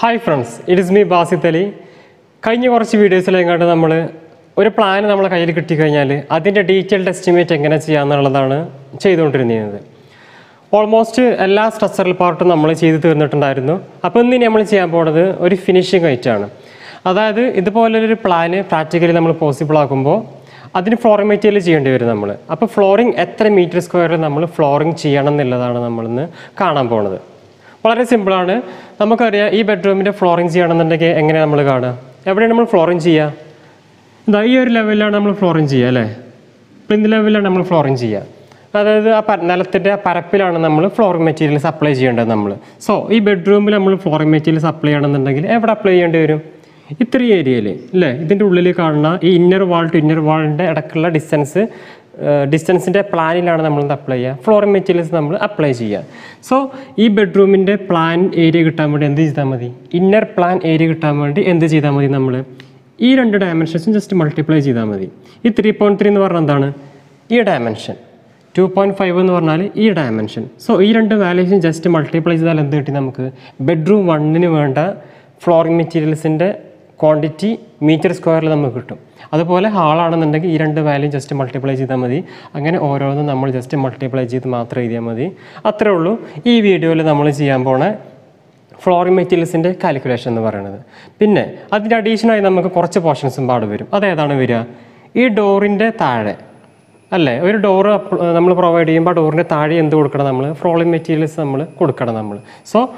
Hi friends it is me Basith Ali കഴിഞ്ഞ കുറച്ച് വീഡിയോസിലെങ്ങാണ്ട് നമ്മൾ ഒരു പ്ലാൻ നമ്മളെ കയ്യിൽ കിട്ടിക്കഴിഞ്ഞാൽ അതിന്റെ ഡീറ്റെയിൽഡ് എസ്റ്റിമേറ്റ് എങ്ങനെ ചെയ്യാമെന്നുള്ളതാണ് ചെയ്തുകൊണ്ടിരുന്നത്. ഓൾമോസ്റ്റ് എല്ലാ സ്ട്രക്ചറൽ പാർട്ടും നമ്മൾ ചെയ്ത് തീർന്നിട്ടുണ്ടായിരുന്നു. അപ്പോൾ ഇന്ന് നമ്മൾ ചെയ്യാൻ പോകുന്നത് ഒരു ഫിനിഷിംഗ് ഐറ്റാണ് അതായത് ഇതുപോലൊരു പ്ലാന് പ്രാക്ടിക്കലി നമ്മൾ പോസിബിൾ ആക്കുമ്പോൾ അതിന് ഫ്ലോറിംഗ് മെറ്റീരിയൽ ചെയ്യേണ്ടി വരും നമ്മൾ അപ്പോൾ ഫ്ലോറിംഗ് എത്ര മീറ്റർ സ്ക്വയറിൽ നമ്മൾ ഫ്ലോറിംഗ് ചെയ്യണം എന്നുള്ളതാണ് നമ്മളിന്ന് കാണാൻ പോകുന്നത് വളരെ സിമ്പിളാണ് നമുക്കറിയാം ഈ ബെഡ്റൂമിന്റെ ഫ്ലോറിങ് ചെയ്യണമെന്നുണ്ടെങ്കിൽ എങ്ങനെയാണ് നമ്മൾ കാണുക? എവിടെയാണ് നമ്മൾ ഫ്ലോറിങ് ചെയ്യുക? ഇതാ ഈ ഒരു ലെവലിലാണ് നമ്മൾ ഫ്ലോറിങ് ചെയ്യുക അല്ലേ? പ്ലിന്ത് ലെവലിലാണ് നമ്മൾ ഫ്ലോറിങ് ചെയ്യുക. അതായത് ആ നിലത്തിന്റെ പരപ്പിലാണ് നമ്മൾ ഫ്ലോറിംഗ് മെറ്റീരിയൽ സപ്ലൈ ചെയ്യേണ്ടത് നമ്മൾ സോ ഈ ബെഡ്റൂമിൽ നമ്മൾ ഫ്ലോറിംഗ് മെറ്റീരിയൽ സപ്ലൈ ചെയ്യണമെന്നുണ്ടെങ്കിൽ എവിടെ അപ്ലൈ ചെയ്യേണ്ടി വരും? ഇത്രയും ഏരിയയിൽ അല്ലേ? ഇതിന്റെ ഉള്ളിൽ കാണുന്ന ഈ ഇന്നർ വാൾ ടു ഇന്നർ വാളിന്റെ ഇടക്കുള്ള ഡിസ്റ്റൻസ് ഡിസ്റ്റൻസിന്റെ പ്ലാനിലാണ് നമ്മൾ അപ്ലൈ ചെയ്യുക ഫ്ലോറിംഗ് മെറ്റീരിയൽസ് നമ്മൾ അപ്ലൈ ചെയ്യുക സോ ഈ ബെഡ്റൂമിന്റെ പ്ലാൻ ഏരിയ കിട്ടാൻ വേണ്ടി എന്ത് ചെയ്താൽ മതി? ഇന്നർ പ്ലാൻ ഏരിയ കിട്ടാൻ വേണ്ടി എന്ത് ചെയ്താൽ മതി നമ്മൾ ഈ രണ്ട് ഡയമെൻഷൻസും ജസ്റ്റ് മൾട്ടിപ്ലൈ ചെയ്താൽ മതി. ഈ ത്രീ പോയിന്റ് ത്രീ എന്ന് പറഞ്ഞാൽ എന്താണ്? ഈ ഡയമെൻഷൻ ടു പോയിന്റ് ഫൈവ് എന്ന് പറഞ്ഞാൽ ഈ ഡയമെൻഷൻ സോ ഈ രണ്ട് വാല്യൂസും ജസ്റ്റ് മൾട്ടിപ്ലൈ ചെയ്താൽ എന്ത് കിട്ടി നമുക്ക്? ബെഡ്റൂം വണ്ണിന് വേണ്ട ഫ്ലോറിംഗ് മെറ്റീരിയൽസിന്റെ ക്വാണ്ടിറ്റി മീറ്റർ സ്ക്വയറിൽ നമുക്ക് കിട്ടും. അതുപോലെ ഹാളാണെന്നുണ്ടെങ്കിൽ ഈ രണ്ട് വാല്യൂ ജസ്റ്റ് മൾട്ടിപ്ലൈ ചെയ്താൽ മതി. അങ്ങനെ ഓരോന്നും നമ്മൾ ജസ്റ്റ് മൾട്ടിപ്ലൈ ചെയ്ത് മാത്രം എഴുതിയാൽ മതി. അത്രേ ഉള്ളൂ. ഈ വീഡിയോയിൽ നമ്മൾ ചെയ്യാൻ പോണ ഫ്ലോറിംഗ് മെറ്റീരിയൽസിന്റെ കാൽക്കുലേഷൻ എന്ന് പറയുന്നത്. പിന്നെ അതിന്റെ അഡീഷനായി നമുക്ക് കുറച്ച് പോർഷൻസും പാട് വരും. അതേതാണ് വരിക? ഈ ഡോറിന്റെ താഴെ. അല്ലേ? ഒരു ഡോറ് നമ്മൾ പ്രൊവൈഡ് ചെയ്യുമ്പോൾ ആ ഡോറിന്റെ താഴെ എന്ത് കൊടുക്കണം നമ്മൾ? ഫ്ലോറിംഗ് മെറ്റീരിയൽസ് നമ്മൾ കൊടുക്കണം നമ്മൾ. സോ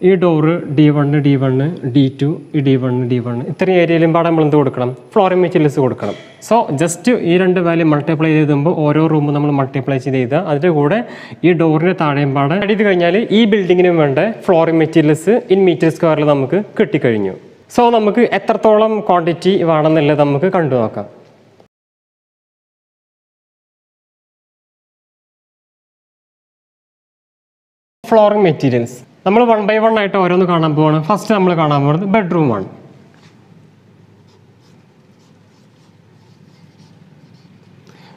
ഈ door D one D one D two D one D one ഇത്രയും ഏരിയയിലും പാടെ നമ്മൾ എന്ത് കൊടുക്കണം? ഫ്ലോറിംഗ് മെറ്റീരിയൽസ് കൊടുക്കണം. സോ ജസ്റ്റ് ഈ രണ്ട് വാല്യൂ മൾട്ടിപ്ലൈ ചെയ്തുമ്പോൾ ഓരോ റൂമും നമ്മൾ മൾട്ടിപ്ലൈ ചെയ്ത് ചെയ്ത് അതിന്റെ കൂടെ ഈ ഡോറിന്റെ താഴെയും പാടെ ചെയ്ത് കഴിഞ്ഞാൽ ഈ ബിൽഡിങ്ങിനും വേണ്ട ഫ്ലോറിംഗ് മെറ്റീരിയൽസ് ഇൻ മീറ്റർ സ്ക്വയറിൽ നമുക്ക് കിട്ടിക്കഴിഞ്ഞു. സോ നമുക്ക് എത്രത്തോളം ക്വാണ്ടിറ്റി വേണമെന്നുള്ളത് നമുക്ക് കണ്ടു നോക്കാം. ഫ്ലോറിംഗ് മെറ്റീരിയൽസ് നമ്മൾ വൺ ബൈ വൺ ആയിട്ട് ഓരോന്ന് കാണാൻ പോവാണ്. ഫസ്റ്റ് നമ്മൾ കാണാൻ പോകുന്നത് ബെഡ്റൂം ആണ്.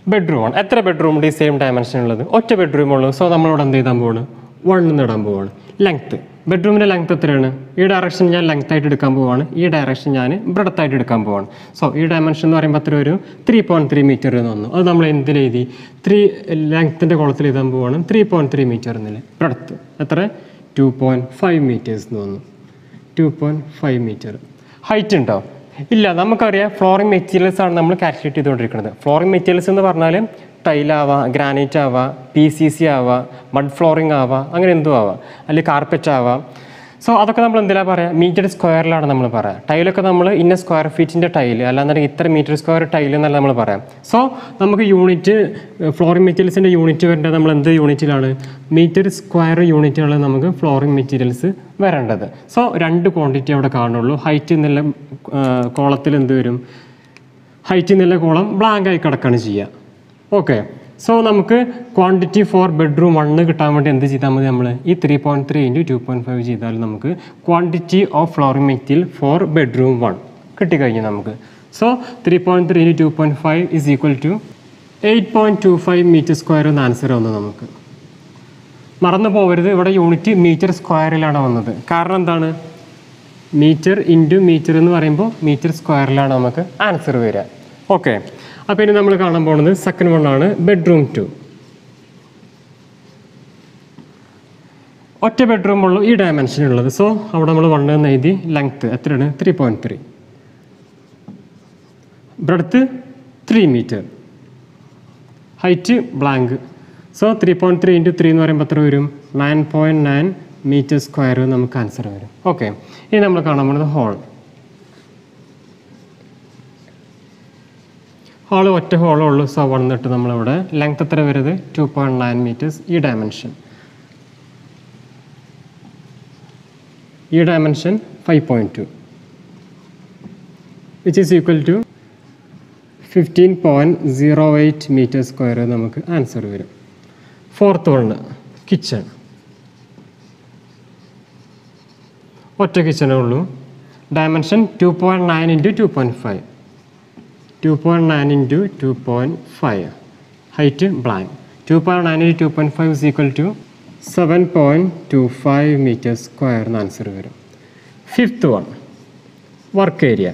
ബെഡ്റൂം ആണ്. എത്ര ബെഡ്റൂം ഉണ്ട് ഈ സെയിം ഡയമെൻഷൻ ഉള്ളത്? ഒറ്റ ബെഡ്റൂം ഉള്ളൂ. സോ നമ്മളിവിടെ എന്ത് ചെയ്താൻ പോവാണ്? വൺ എന്ന് ഇടാൻ പോവാണ്. ലെങ്ത്ത് ബെഡ്റൂമിന്റെ ലെങ്ത്ത് എത്രയാണ്? ഈ ഡയറക്ഷൻ ഞാൻ ലെങ്ത് ആയിട്ട് എടുക്കാൻ പോവാണ്. ഈ ഡയറക്ഷൻ ഞാൻ ബ്രെഡത്ത് ആയിട്ട് എടുക്കാൻ പോവാണ്. സോ ഈ ഡയമെൻഷൻ എന്ന് പറയുമ്പോൾ അത്ര ഒരു ത്രീ പോയിന്റ് ത്രീ മീറ്റർ എന്ന് വന്നു. അത് നമ്മൾ എന്തിൽ എഴുതി ത്രീ ലെങ്ത്തിന്റെ കുളത്തിൽ എഴുതാൻ പോവാണ്. ത്രീ പോയിന്റ് ത്രീ മീറ്റർ എന്നില്ല ബ്രെഡത്ത് എത്ര? ടു പോയിന്റ് ഫൈവ് മീറ്റേഴ്സ് എന്ന് തോന്നുന്നു. Two point five meter height ഉണ്ടോ? ഇല്ല നമുക്കറിയാം ഫ്ലോറിംഗ് മെറ്റീരിയൽസ് ആണ് നമ്മൾ കാൽക്കുലേറ്റ് ചെയ്തുകൊണ്ടിരിക്കുന്നത്. ഫ്ലോറിംഗ് മെറ്റീരിയൽസ് എന്ന് പറഞ്ഞാൽ ടൈലാവാം ഗ്രാനൈറ്റ് ആവാം പി സി സി ആവാം മഡ് ഫ്ലോറിംഗ് ആവാം അങ്ങനെ എന്തോ ആവാം. അല്ലെങ്കിൽ കാർപ്പറ്റ് ആവാം. സോ അതൊക്കെ നമ്മൾ എന്തിനാ പറയുക മീറ്റർ സ്ക്വയറിലാണ് നമ്മൾ പറയുക ടൈലൊക്കെ നമ്മൾ ഇന്ന സ്ക്വയർ ഫീറ്റിന്റെ ടൈൽ അല്ലാന്നുണ്ടെങ്കിൽ ഇത്ര മീറ്റർ സ്ക്വയർ ടൈൽ എന്നല്ല നമ്മൾ പറയാം. സോ നമുക്ക് യൂണിറ്റ് ഫ്ലോറിംഗ് മെറ്റീരിയൽസിന്റെ യൂണിറ്റ് വരേണ്ടത് നമ്മൾ എന്ത് യൂണിറ്റിലാണ് മീറ്റർ സ്ക്വയർ യൂണിറ്റാണ് നമുക്ക് ഫ്ലോറിംഗ് മെറ്റീരിയൽസ് വരേണ്ടത്. സോ രണ്ട് ക്വാണ്ടിറ്റി അവിടെ കാണുള്ളൂ. ഹൈറ്റ് എന്നുള്ള കോളത്തിൽ എന്ത് വരും? ഹൈറ്റ് എന്നുള്ള കോളം ബ്ലാങ്ക് ആയി കിടക്കുകയാണ് ചെയ്യുക. ഓക്കെ സോ നമുക്ക് ക്വാണ്ടിറ്റി ഫോർ ബെഡ്റൂം വണ്ണ് കിട്ടാൻ വേണ്ടി എന്ത് ചെയ്താൽ മതി നമ്മൾ ഈ three point three into two point five ചെയ്താൽ നമുക്ക് quantity of flooring material for bedroom one കിട്ടിക്കഴിഞ്ഞു നമുക്ക്. So three point three into two point five is equal to eight point two five meter square എന്ന answer വന്നു നമുക്ക്. മറന്നു പോകരുത് ഇവിടെ unit metre സ്ക്വയറിലാണ് വന്നത്. കാരണം എന്താണ്? മീറ്റർ ഇന്റു മീറ്റർ എന്ന് പറയുമ്പോൾ മീറ്റർ സ്ക്വയറിലാണ് നമുക്ക് ആൻസർ വരിക. ഓക്കെ അപ്പോൾ ഇനി നമ്മൾ കാണാൻ പോകുന്നത് സെക്കൻഡ് വൺ ആണ് ബെഡ്റൂം ടു ഒറ്റ ബെഡ്റൂം ഉള്ള ഈ ഡയമെൻഷനുള്ളത് സോ അവിടെ നമ്മൾ വൺ എന്ന് എഴുതി ലെങ്ത്ത് എത്രയാണ്? Three point three breadth three meter height blank so three point three into three എന്ന് പറയുമ്പോൾ എത്ര വരും? Nine point nine meter square നമുക്ക് ആൻസർ വരും. ഓക്കെ ഇനി നമ്മൾ കാണാൻ പോകുന്നത് ഹോൾ ഹോൾ ഒറ്റ ഹോളേ ഉള്ളൂ. സോ വന്നിട്ട് നമ്മളിവിടെ ലെങ്ത് എത്ര വരുന്നത് ടു പോയിന്റ് നയൻ മീറ്റേഴ്സ് ഈ ഡയമെൻഷൻ ഈ dimension five point two which is equal to fifteen point zero eight meter square നമുക്ക് ആൻസർ വരും. ഫോർത്ത് വണ് കിച്ചൺ ഒറ്റ കിച്ചണേ ഉള്ളൂ. Dimension two point nine into two point five two point nine into two point five height blank two point nine into two point five is equal to seven point two five meter square എന്ന answer വരും. Fifth one work area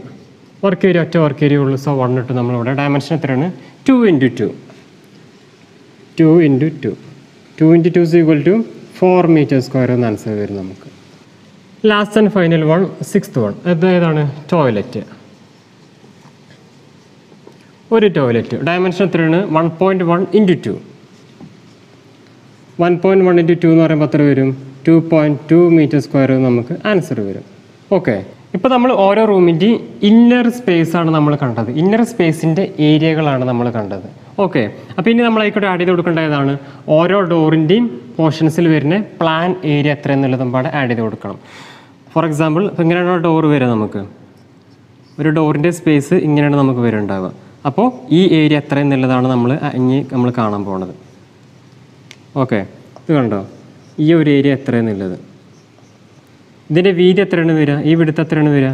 work area ഒറ്റ work area ഉള്ളൂ so one ഇട്ട് നമ്മളിവിടെ dimension എത്രയാണ്? Two into two two into two two into two is equal to four meter square എന്ന answer വരും നമുക്ക്. Last and final one sixth one അത് ഏതാണ്? ടോയ്ലറ്റ് ഒരു ടോയ്ലറ്റ്. ഡയമെൻഷൻ എത്രയാണ്? One point one into two one point one into two എന്ന് പറയുമ്പോൾ എത്ര വരും? Two point two meter square നമുക്ക് ആൻസർ വരും. ഓക്കെ ഇപ്പോൾ നമ്മൾ ഓരോ റൂമിന്റെ ഇന്നർ സ്പേസ് ആണ് നമ്മൾ കണ്ടത്. ഇന്നർ സ്പേസിന്റെ ഏരിയകളാണ് നമ്മൾ കണ്ടത്. ഓക്കെ അപ്പോൾ ഇനി നമ്മൾ ആയിക്കോട്ടെ ആഡ് ചെയ്ത് കൊടുക്കേണ്ടതാണ് ഓരോ ഡോറിന്റെയും പോർഷൻസിൽ വരുന്ന പ്ലാൻ ഏരിയ എത്ര എന്നുള്ളതും നമ്മൾ ആഡ് ചെയ്ത് കൊടുക്കണം. ഫോർ എക്സാമ്പിൾ ഇപ്പോൾ ഇങ്ങനെയാണ് ഡോർ വരിക നമുക്ക്. ഒരു ഡോറിന്റെ സ്പേസ് ഇങ്ങനെയാണ് നമുക്ക് വരുന്നുണ്ടാവുക അപ്പോൾ ഈ ഏരിയ എത്ര എന്നുള്ളതാണ് നമ്മൾ ഇനി നമ്മൾ കാണാൻ പോണത്. ഓക്കെ ഇത് കണ്ടോ? ഈ ഒരു ഏരിയ എത്രയെന്നുള്ളത് ഇതിന്റെ വീതി എത്രയാണ് വരിക? ഈ വിടുത്ത് എത്രയാണ് വരിക?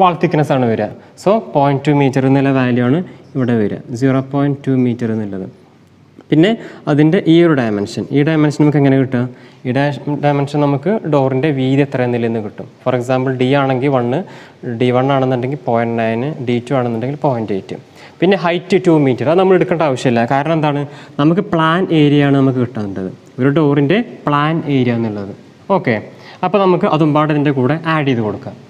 വാൾ തിക്നെസ് ആണ് വരിക. സോ പോയിന്റ് ടു മീറ്റർ എന്നുള്ള വാല്യൂ ആണ് ഇവിടെ വരിക. സീറോ പോയിന്റ് ടു മീറ്റർ എന്നുള്ളത് പിന്നെ അതിന്റെ ഈ ഒരു ഡയമെൻഷൻ ഈ ഡയമെൻഷൻ നമുക്ക് എങ്ങനെ കിട്ടുക? ഈ ഡയമെൻഷൻ നമുക്ക് ഡോറിന്റെ വീതി എത്ര എന്നുള്ളതെന്ന് കിട്ടും. ഫോർ എക്സാമ്പിൾ ഡി ആണെങ്കിൽ വണ്ണ് ഡി വൺ ആണെന്നുണ്ടെങ്കിൽ പോയിന്റ് നയൻ ഡി ടു ആണെന്നുണ്ടെങ്കിൽ പോയിന്റ് എയ്റ്റ് പിന്നെ ഹൈറ്റ് ടു മീറ്റർ അത് നമ്മൾ എടുക്കേണ്ട ആവശ്യമില്ല. കാരണം എന്താണ്? നമുക്ക് പ്ലാൻ ഏരിയ ആണ് നമുക്ക് കിട്ടേണ്ടത്. ഒരു ഡോറിന്റെ പ്ലാൻ ഏരിയ എന്നുള്ളത്. ഓക്കെ അപ്പോൾ നമുക്ക് അതും പാടെ ഇതിന്റെ കൂടെ ആഡ് ചെയ്ത് കൊടുക്കാം.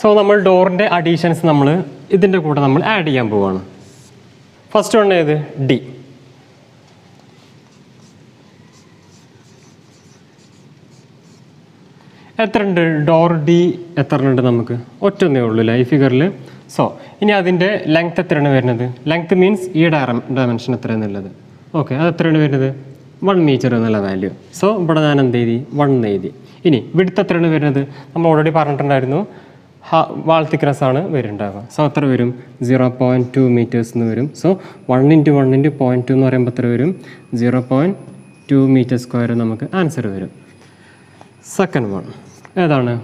സോ നമ്മൾ ഡോറിന്റെ അഡീഷൻസ് നമ്മൾ ഇതിന്റെ കൂടെ നമ്മൾ ആഡ് ചെയ്യാൻ പോവുകയാണ് ഫസ്റ്റ് വൺ ഏത്? ഡി എത്ര ഉണ്ട്? ഡോർ ഡി എത്ര ഉണ്ട് നമുക്ക്? ഒറ്റൊന്നേ ഉള്ളൂ ഈ ഫിഗറിൽ സോ ഇനി അതിന്റെ ലെങ്ത് എത്രയാണ് വരുന്നത്? ലെങ്ത് മീൻസ് ഈ ഡയറ ഡയമെൻഷൻ എത്രയാണെന്നുള്ളത് ഓക്കെ അത് എത്രയാണ് വരുന്നത്? വൺ മീറ്റർ എന്നുള്ള വാല്യൂ സോ ഇവിടെ ഞാൻ എന്ത് എഴുതി? വൺ എഴുതി. ഇനി വിടുത്ത് എത്രയാണ് വരുന്നത്? നമ്മൾ ഓൾറെഡി പറഞ്ഞിട്ടുണ്ടായിരുന്നു. വാൾ തിക്നെസ് വരുന്നുണ്ടാവുക. സോ അത്ര വരും? സീറോ പോയിന്റ് ടു മീറ്റേഴ്സ് എന്ന് വരും. So one into one into point two എന്ന് പറയുമ്പോൾ എത്ര വരും? Zero point two meter square നമുക്ക് ആൻസർ വരും. സെക്കൻഡ് വൺ ഏതാണ്?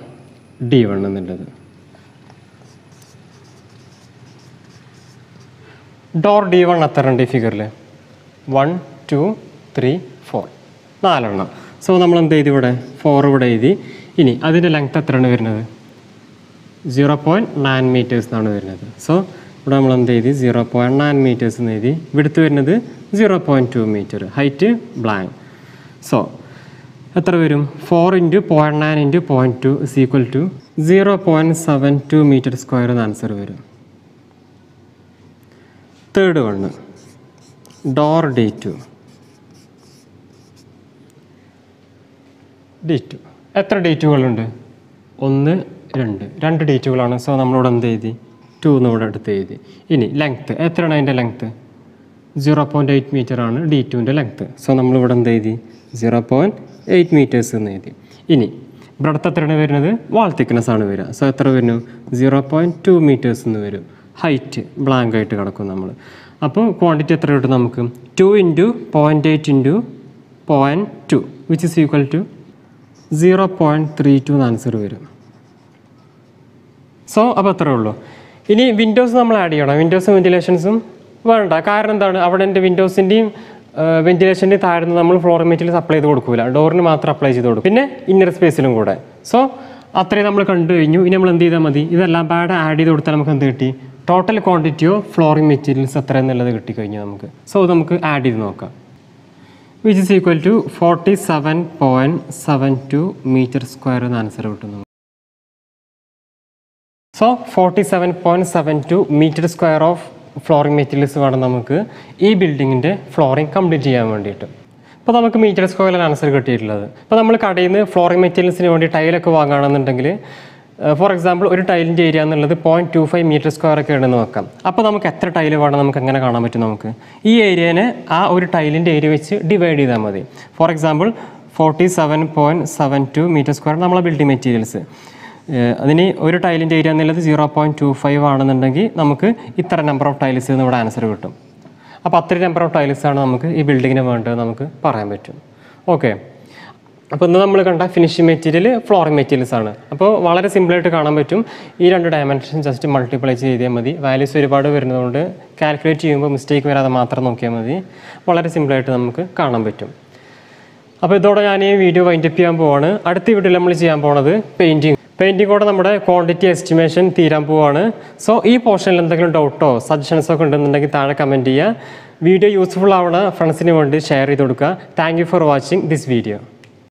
ഡി വൺ എന്നുള്ളത്. ഡോർ ഡി വൺ അത്ര ഉണ്ട് ഈ ഫിഗറിൽ വൺ ടു ത്രീ ഫോർ നാലെണ്ണം. സോ നമ്മൾ എന്ത് ചെയ്തു ഇവിടെ? ഫോർ ഇവിടെ എഴുതി. ഇനി അതിന്റെ ലെങ്ത് എത്രയാണ് വരുന്നത്? സീറോ പോയിന്റ് നയൻ മീറ്റേഴ്സ് എന്നാണ് വരുന്നത്. സോ ഇവിടെ നമ്മൾ എന്ത് ചെയ്തി സീറോ പോയിന്റ് നയൻ മീറ്റേഴ്സ് എന്ന് എഴുതി. ഇവിടുത്ത് വരുന്നത് zero point two meter height blank so എത്ര വരും? Four into point nine into point two is equal to zero point seven two meter square എന്ന ആൻസർ വരും. Third one door D two D two എത്ര ഡേറ്റുകളുണ്ട് ഒന്ന് രണ്ട് രണ്ട് ഡേറ്റുകളാണ് so നമ്മളിവിടെ എന്ത് എഴുതി? ടു എന്ന് ഇവിടെ എടുത്ത് എഴുതി. ഇനി ലെങ്ത്ത് എത്രയാണ് അതിന്റെ length zero point eight meter ആണ് ഡി ടുവിന്റെ ലെങ്ത്ത് സോ നമ്മളിവിടെ എന്ത് എഴുതി? സീറോ പോയിന്റ് എയ്റ്റ് മീറ്റേഴ്സ് എന്ന് എഴുതി. ഇനി ഇവിടുത്തെ എത്രയാണ് വരുന്നത്? വാൾ തിക്നെസ് ആണ് വരിക. സോ എത്ര വരുന്നു സീറോ പോയിന്റ് ടു മീറ്റേഴ്സ് എന്ന് വരും. ഹൈറ്റ് ബ്ലാങ്ക് ആയിട്ട് കിടക്കും നമ്മൾ. അപ്പോൾ ക്വാണ്ടിറ്റി എത്ര കിട്ടും നമുക്ക്? Two into point eight into point two which is equal to zero point three two എന്ന് ആൻസർ വരും. സോ അപ്പോൾ അത്രേ ഉള്ളൂ. ഇനി വിൻഡോസ് നമ്മൾ ആഡ് ചെയ്യണം. വിൻഡോസും വെന്റിലേഷൻസും വേണ്ട. കാരണം എന്താണ്? അവിടെ എന്റെ വിൻഡോസിന്റെയും വെന്റിലേഷന്റെയും താഴ്ന്ന് നമ്മൾ ഫ്ലോർ മെറ്റീരിയൽ സപ്ലൈ ചെയ്ത് കൊടുക്കില്ല ഡോറിന് മാത്രം അപ്ലൈ ചെയ്ത് കൊടുക്കും. പിന്നെ ഇന്നർ സ്പേസിലും കൂടെ. സോ അത്രയും നമ്മൾ കണ്ടു കഴിഞ്ഞു. ഇനി നമ്മൾ എന്ത് ചെയ്താൽ മതി? ഇതെല്ലാം പാടെ ആഡ് ചെയ്ത് കൊടുത്താൽ നമുക്ക് എന്ത് കിട്ടി? Total quantity of flooring materials എത്ര എന്നുള്ളത് കിട്ടിക്കഴിഞ്ഞു നമുക്ക്. സോ നമുക്ക് ആഡ് ചെയ്ത് നോക്കാം. Which is equal to forty seven point seven two meter square എന്ന് ആൻസർ കിട്ടുന്നു. So forty seven point seven two meter square of flooring materials വേണം നമുക്ക് ഈ ബിൽഡിങ്ങിന്റെ ഫ്ലോറിംഗ് കംപ്ലീറ്റ് ചെയ്യാൻ വേണ്ടിയിട്ട്. ഇപ്പോൾ നമുക്ക് മീറ്റർ സ്ക്വയറിലാണ് ആൻസർ കിട്ടിയിട്ടുള്ളത്. ഇപ്പോൾ നമ്മൾ കടയിൽ നിന്ന് ഫ്ലോറിംഗ് മെറ്റീരിയൽസിന് വേണ്ടി ടൈലൊക്കെ വാങ്ങുകയാണെന്നുണ്ടെങ്കിൽ ഫോർ എക്സാമ്പിൾ ഒരു ടൈലിന്റെ ഏരിയ എന്നുള്ളത് point two five meter square ഒക്കെ ഉണ്ടെന്ന് നോക്കാം. അപ്പോൾ നമുക്ക് എത്ര ടൈൽ വേണം നമുക്ക് എങ്ങനെ കാണാൻ പറ്റും നമുക്ക്? ഈ ഏരിയനെ ആ ഒരു ടൈലിന്റെ ഏരിയ വെച്ച് ഡിവൈഡ് ചെയ്താൽ മതി. For example forty seven point seven two meter square നമ്മളെ ബിൽഡിംഗ് മെറ്റീരിയൽസ് അതിന് ഒരു ടൈലിന്റെ ഏരിയ എന്നുള്ളത് സീറോ പോയിന്റ് ടു ഫൈവ് ആണെന്നുണ്ടെങ്കിൽ നമുക്ക് ഇത്ര നമ്പർ ഓഫ് ടൈൽസ് എന്ന് ഇവിടെ ആൻസർ കിട്ടും. അപ്പോൾ അത്രയും നമ്പർ ഓഫ് ടൈൽസ് ആണ് നമുക്ക് ഈ ബിൽഡിങ്ങിന് വേണ്ടത് നമുക്ക് പറയാൻ പറ്റും. ഓക്കെ അപ്പോൾ ഇന്ന് നമ്മൾ കണ്ട ഫിനിഷിംഗ് മെറ്റീരിയൽ ഫ്ലോറിംഗ് മെറ്റീരിയൽസ് ആണ്. അപ്പോൾ വളരെ സിമ്പിളായിട്ട് കാണാൻ പറ്റും. ഈ രണ്ട് ഡയമെൻഷൻ ജസ്റ്റ് മൾട്ടിപ്ലൈ ചെയ്താൽ മതി. വാല്യൂസ് ഒരുപാട് വരുന്നതുകൊണ്ട് കാൽക്കുലേറ്റ് ചെയ്യുമ്പോൾ മിസ്റ്റേക്ക് വരാതെ മാത്രം നോക്കിയാൽ മതി. വളരെ സിമ്പിളായിട്ട് നമുക്ക് കാണാൻ പറ്റും. അപ്പോൾ ഇതോടെ ഞാൻ ഈ വീഡിയോ വൈൻഡപ്പ് ചെയ്യാൻ പോവാണ്. അടുത്ത വീഡിയോയിൽ നമ്മൾ ചെയ്യാൻ പോണത് പെയിന്റിങ് പെയിന്റിംഗ് കൂടെ നമ്മുടെ ക്വാണ്ടിറ്റി എസ്റ്റിമേഷൻ തീരാൻ പോവാണ്. സോ ഈ പോർഷനിൽ എന്തെങ്കിലും ഡൗട്ടോ സജഷൻസോ ഒക്കെ ഉണ്ടെന്നുണ്ടെങ്കിൽ താഴെ കമന്റ് ചെയ്യുക. വീഡിയോ യൂസ്ഫുൾ ആവണ ഫ്രണ്ട്സിന് വേണ്ടി ഷെയർ ചെയ്ത് കൊടുക്കുക. Thank for watching this video